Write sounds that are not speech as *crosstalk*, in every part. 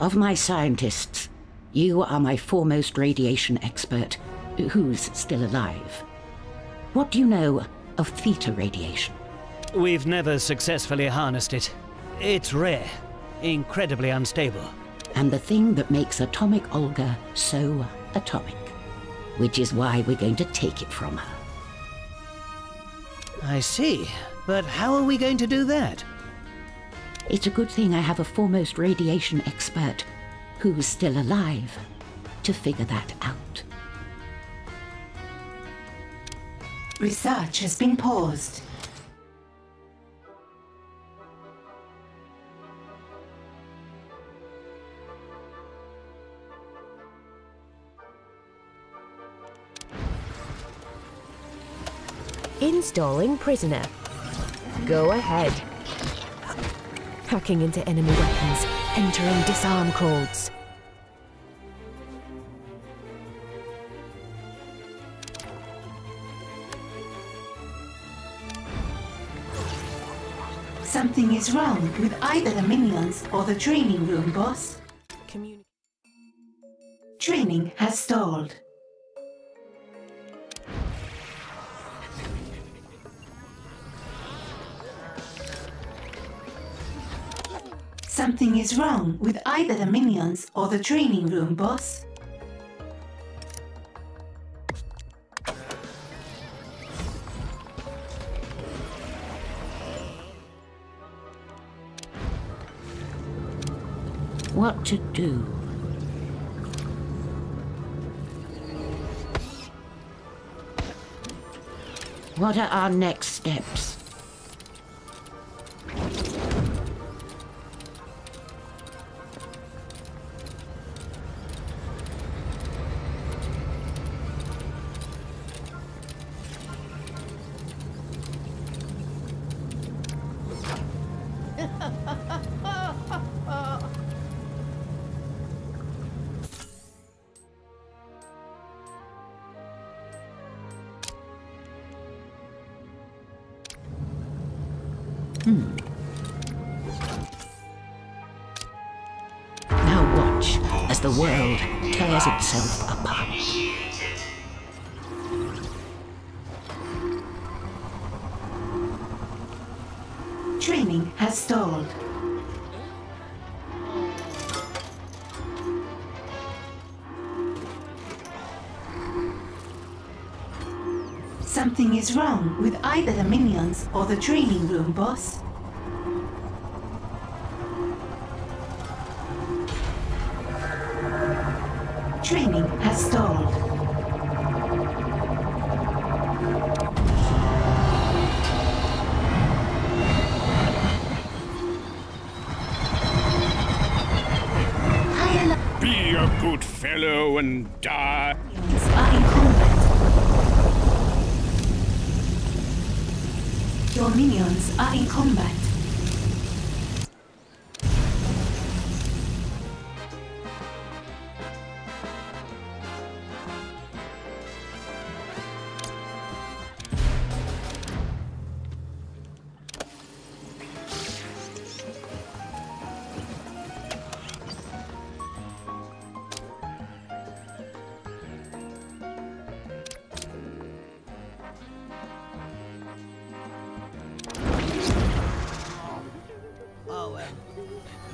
Of my scientists, you are my foremost radiation expert, who's still alive. What do you know of theta radiation? We've never successfully harnessed it. It's rare, incredibly unstable. And the thing that makes Atomic Olga so atomic. Which is why we're going to take it from her. I see. But how are we going to do that? It's a good thing I have a foremost radiation expert who's still alive to figure that out. Research has been paused. Installing prisoner. Go ahead. Hacking into enemy weapons. Entering disarm codes. Something is wrong with either the minions or the training room, boss. Training has stalled. Something is wrong with either the minions or the training room, boss. What to do? What are our next steps? Hmm. Now watch as the world tears itself apart. Training has stalled. Something is wrong with either the minions or the training room, boss. Training has stalled. Be a good fellow and die. Minions are in combat. Your minions are in combat.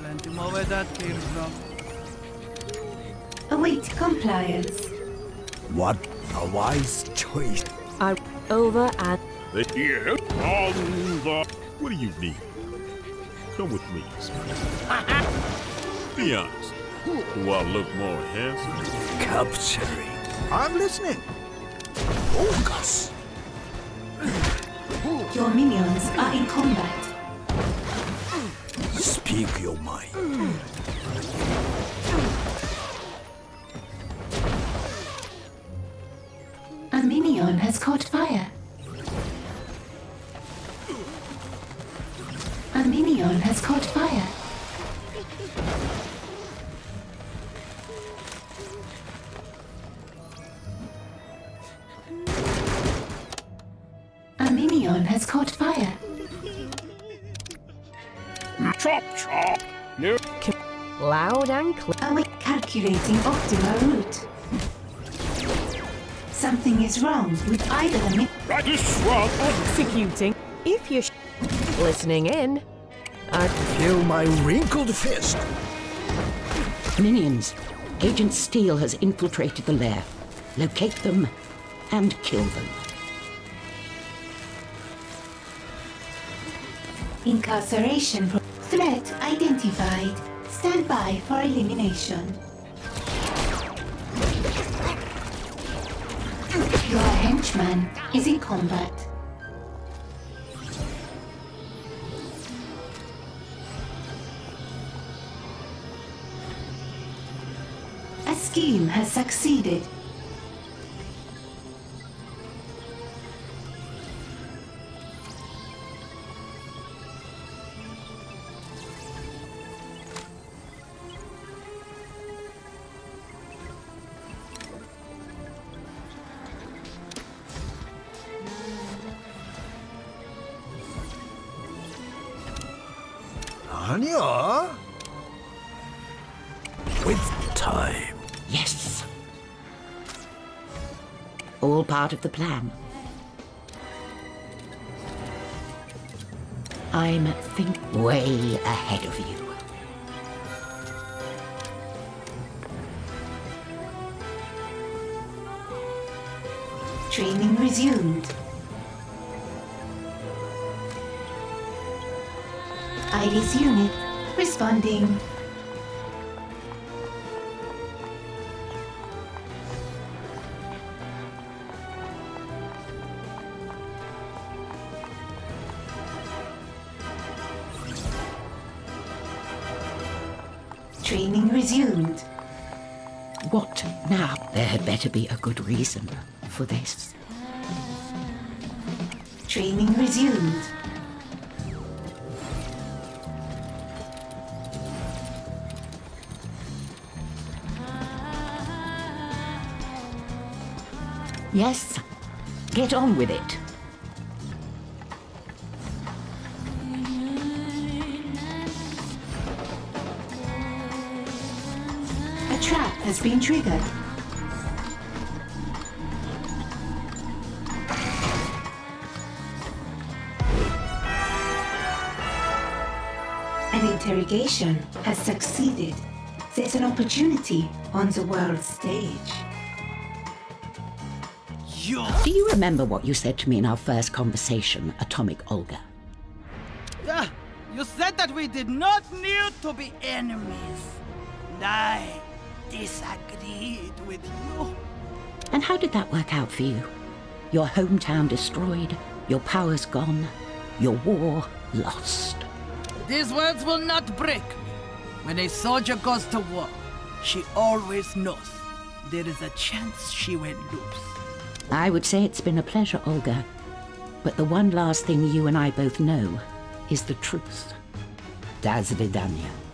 Plenty more where that came from. Await compliance. What a wise choice. Are over and Yeah, on the. What do you need? Come with me. *laughs* Be honest. Do I look more handsome? Capturing. I'm listening. Focus. Your minions are in combat. Speak your mind. A minion has caught fire. A minion has caught fire. A minion has caught fire. Chop chop. No. Loud and clear. Are we calculating optimal route? Something is wrong with either the mi- That is swamp. Executing. If you're sh- listening in. I Feel my wrinkled fist. Minions, Agent Steele has infiltrated the lair. Locate them and kill them. incarceration pro- threat identified. Stand by for elimination. Your henchman is in combat. A scheme has succeeded. Anya? With time. Yes. All part of the plan. I'm think way ahead of you. Training resumed. Iris unit responding. Training resumed. What now? There had better be a good reason for this. Training resumed. Yes, get on with it. A trap has been triggered. An interrogation has succeeded. There's an opportunity on the world stage. Do you remember what you said to me in our first conversation, Atomic Olga? Ah, you said that we did not need to be enemies. And I disagreed with you. And how did that work out for you? Your hometown destroyed, your powers gone, your war lost. These words will not break me. When a soldier goes to war, she always knows there is a chance she will lose. I would say it's been a pleasure, Olga. But the one last thing you and I both know is the truth. Dasvidaniya.